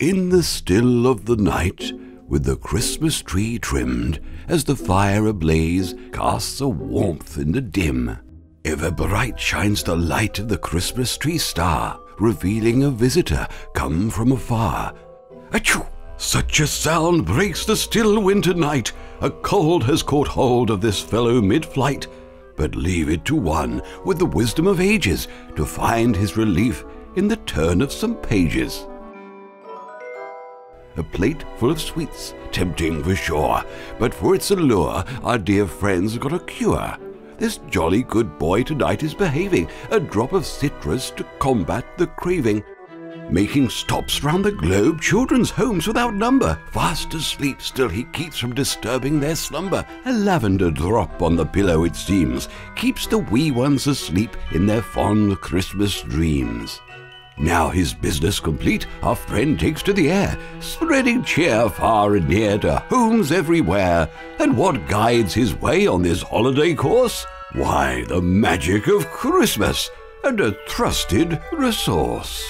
In the still of the night, with the Christmas tree trimmed, as the fire ablaze casts a warmth in the dim, ever bright shines the light of the Christmas tree star, revealing a visitor come from afar. Achoo! Such a sound breaks the still winter night. A cold has caught hold of this fellow mid flight. But leave it to one with the wisdom of ages to find his relief in the turn of some pages. A plate full of sweets, tempting for sure, but for its allure our dear friends got a cure. This jolly good boy tonight is behaving, a drop of citrus to combat the craving making stops round the globe, children's homes without number. Fast asleep, still he keeps from disturbing their slumber. A lavender drop on the pillow, it seems, keeps the wee ones asleep in their fond Christmas dreams. Now his business complete, our friend takes to the air, spreading cheer far and near to homes everywhere. And what guides his way on this holiday course? Why, the magic of Christmas and a trusted resource.